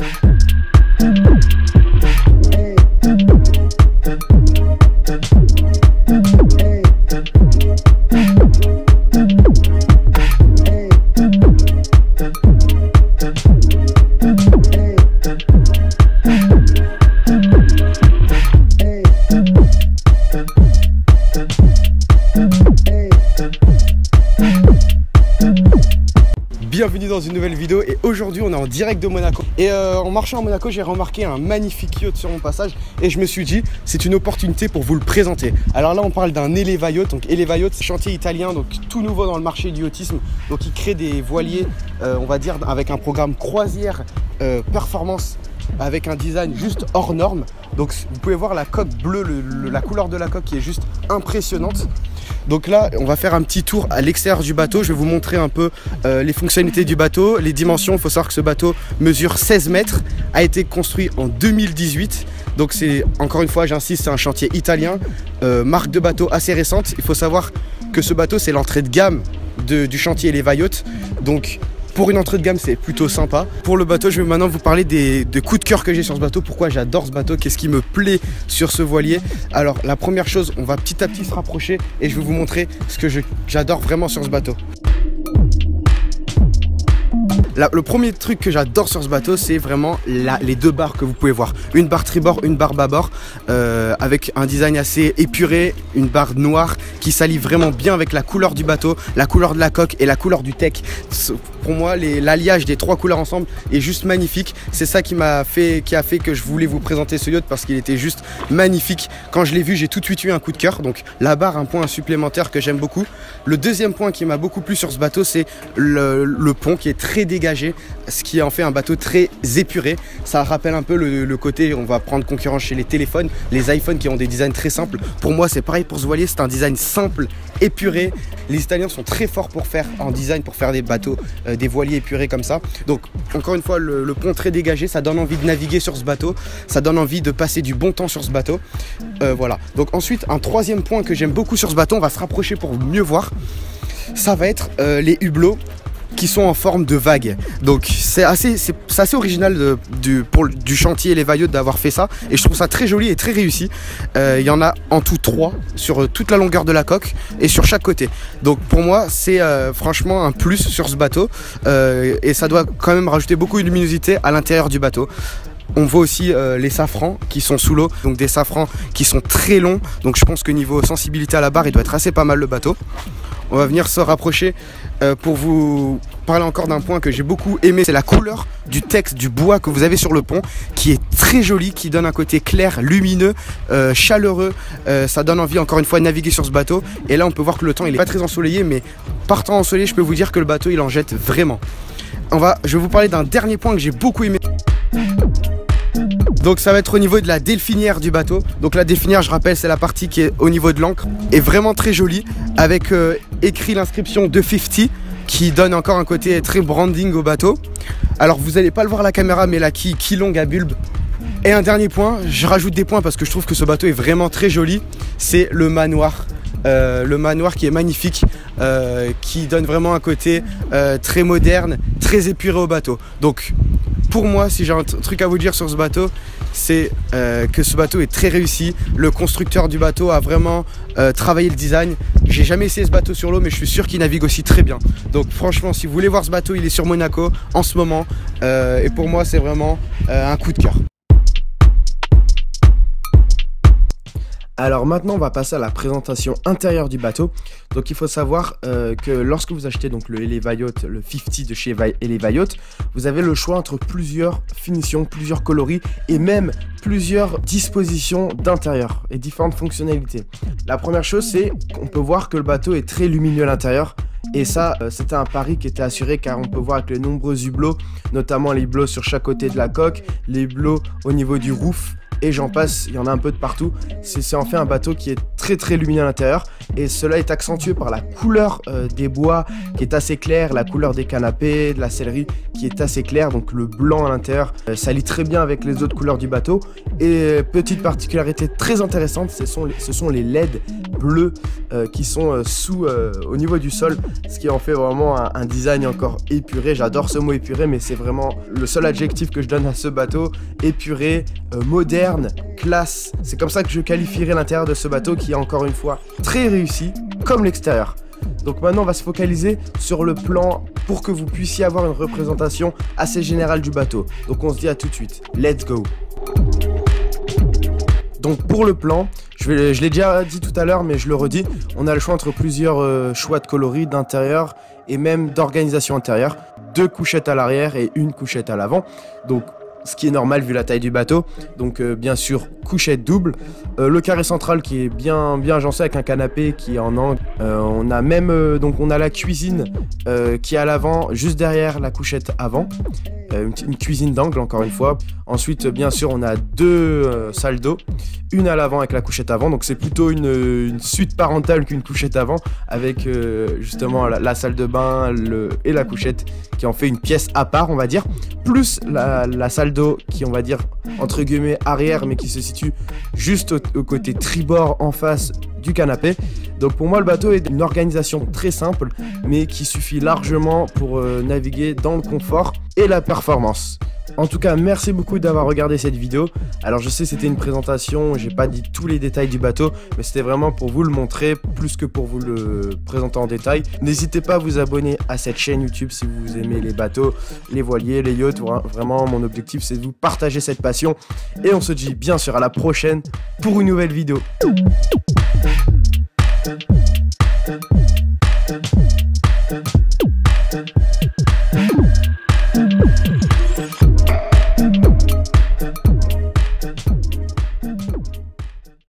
Yeah. Bienvenue dans une nouvelle vidéo et aujourd'hui on est en direct de Monaco. Et euh, en marchant à Monaco j'ai remarqué un magnifique yacht sur mon passage et je me suis dit c'est une opportunité pour vous le présenter. Alors là on parle d'un Eleva Yacht donc Eleva Yacht chantier italien donc tout nouveau dans le marché du yachtisme donc il crée des voiliers euh, on va dire avec un programme croisière euh, performance avec un design juste hors norme donc vous pouvez voir la coque bleue la couleur de la coque qui est juste impressionnante donc là, on va faire un petit tour à l'extérieur du bateau. Je vais vous montrer un peu euh, les fonctionnalités du bateau, les dimensions. Il faut savoir que ce bateau mesure 16 mètres, a été construit en 2018. Donc c'est, encore une fois, j'insiste, c'est un chantier italien, euh, marque de bateau assez récente. Il faut savoir que ce bateau, c'est l'entrée de gamme du chantier Les Vaillottes. Donc pour une entrée de gamme, c'est plutôt sympa. Pour le bateau, je vais maintenant vous parler des, coups de cœur que j'ai sur ce bateau. Pourquoi j'adore ce bateau Qu'est-ce qui me plaît sur ce voilier Alors, la première chose, on va petit à petit se rapprocher et je vais vous montrer ce que j'adore vraiment sur ce bateau le premier truc que j'adore sur ce bateau, c'est vraiment les deux barres que vous pouvez voir. Une barre tribord, une barre bâbord, euh, avec un design assez épuré, une barre noire qui s'allie vraiment bien avec la couleur du bateau, la couleur de la coque et la couleur du tech. Pour moi, l'alliage des trois couleurs ensemble est juste magnifique. C'est ça qui m'a fait, qui a fait que je voulais vous présenter ce yacht parce qu'il était juste magnifique. Quand je l'ai vu, j'ai tout de suite eu un coup de cœur. Donc la barre, un point supplémentaire que j'aime beaucoup. Le deuxième point qui m'a beaucoup plu sur ce bateau, c'est le pont qui est très dégagé ce qui en fait un bateau très épuré. Ça rappelle un peu le, côté, on va prendre concurrence chez les téléphones, les iPhones qui ont des designs très simples. Pour moi, c'est pareil pour ce voilier, c'est un design simple, épuré. Les Italiens sont très forts pour faire en design, pour faire des bateaux, euh, des voiliers épurés comme ça. Donc, encore une fois, le, pont très dégagé, ça donne envie de naviguer sur ce bateau, ça donne envie de passer du bon temps sur ce bateau. Euh, voilà. Donc ensuite, un troisième point que j'aime beaucoup sur ce bateau, on va se rapprocher pour mieux voir ça va être euh, les hublots qui sont en forme de vague. Donc c'est assez, c'est, assez original du, pour, du chantier Les Vailleux d'avoir fait ça. Et je trouve ça très joli et très réussi. Euh, il y en a en tout trois sur euh, toute la longueur de la coque et sur chaque côté. Donc pour moi c'est euh, franchement un plus sur ce bateau. et ça doit quand même rajouter beaucoup de luminosité à l'intérieur du bateau. On voit aussi les safrans qui sont sous l'eau, donc des safrans qui sont très longs. Donc je pense que niveau sensibilité à la barre, il doit être assez pas mal le bateau. On va venir se rapprocher euh, pour vous parler encore d'un point que j'ai beaucoup aimé. C'est la couleur du texte, du bois que vous avez sur le pont, qui est très joli, qui donne un côté clair, lumineux, euh, chaleureux. Euh, ça donne envie encore une fois de naviguer sur ce bateau. Et là, on peut voir que le temps, il est pas très ensoleillé, mais partant ensoleillé, je peux vous dire que le bateau, il en jette vraiment. On va, je vais vous parler d'un dernier point que j'ai beaucoup aimé. Donc ça va être au niveau de la delphinière du bateau. Donc la delphinière, je rappelle, c'est la partie qui est au niveau de l'encre. Et vraiment très jolie, avec écrit l'inscription 250 qui donne encore un côté très branding au bateau. Alors vous n'allez pas le voir à la caméra, mais la quille, quille longue à bulbe. Et un dernier point, je rajoute des points parce que je trouve que ce bateau est vraiment très joli, c'est le manoir. Euh, le manoir qui est magnifique, euh, qui donne vraiment un côté très moderne, très épuré au bateau. Donc pour moi, si j'ai un truc à vous dire sur ce bateau, c'est euh, que ce bateau est très réussi. Le constructeur du bateau a vraiment euh, travaillé le design. J'ai jamais essayé ce bateau sur l'eau, mais je suis sûr qu'il navigue aussi très bien. Donc franchement, si vous voulez voir ce bateau, il est sur Monaco en ce moment. Euh, et pour moi, c'est vraiment un coup de cœur. Alors maintenant, on va passer à la présentation intérieure du bateau. Donc il faut savoir euh, que lorsque vous achetez donc le Eleva Yacht, le 50 de chez Eleva vous avez le choix entre plusieurs finitions, plusieurs coloris et même plusieurs dispositions d'intérieur et différentes fonctionnalités. La première chose, c'est qu'on peut voir que le bateau est très lumineux à l'intérieur. Et ça, euh, c'était un pari qui était assuré car on peut voir avec les nombreux hublots, notamment les hublots sur chaque côté de la coque, les hublots au niveau du roof, et j'en passe, il y en a un peu de partout. C'est en fait un bateau qui est très très lumineux à l'intérieur et cela est accentué par la couleur euh, des bois qui est assez claire, la couleur des canapés, de la sellerie qui est assez claire, donc le blanc à l'intérieur, euh, ça lit très bien avec les autres couleurs du bateau. Et petite particularité très intéressante, ce sont les, ce sont les LED bleus qui sont sous au niveau du sol, ce qui en fait vraiment un, design encore épuré. J'adore ce mot épuré, mais c'est vraiment le seul adjectif que je donne à ce bateau, épuré, moderne, classe. C'est comme ça que je qualifierais l'intérieur de ce bateau qui encore une fois très réussi, comme l'extérieur. Donc maintenant on va se focaliser sur le plan pour que vous puissiez avoir une représentation assez générale du bateau. Donc on se dit à tout de suite. Let's go donc pour le plan, je, l'ai déjà dit tout à l'heure, mais je le redis, on a le choix entre plusieurs euh, choix de coloris, d'intérieur et même d'organisation intérieure. Deux couchettes à l'arrière et une couchette à l'avant. Donc ce qui est normal vu la taille du bateau. Donc euh, bien sûr couchette double. Euh, le carré central qui est bien bien agencé avec un canapé qui est en angle. Euh, on a même donc on a la cuisine qui est à l'avant, juste derrière la couchette avant. Une, cuisine d'angle encore une fois. Ensuite bien sûr on a deux salles d'eau, une à l'avant avec la couchette avant. Donc c'est plutôt une, suite parentale qu'une couchette avant avec justement la, salle de bain et la couchette qui en fait une pièce à part on va dire. Plus la, la salle d'eau qui on va dire entre guillemets arrière mais qui se situe juste au, côté tribord en face du canapé. Donc pour moi le bateau est une organisation très simple mais qui suffit largement pour euh, naviguer dans le confort et la performance. En tout cas, merci beaucoup d'avoir regardé cette vidéo. Alors je sais c'était une présentation, j'ai pas dit tous les détails du bateau, mais c'était vraiment pour vous le montrer plus que pour vous le présenter en détail. N'hésitez pas à vous abonner à cette chaîne YouTube si vous aimez les bateaux, les voiliers, les yachts. Vraiment, mon objectif c'est de vous partager cette passion. Et on se dit bien sûr à la prochaine pour une nouvelle vidéo. Thank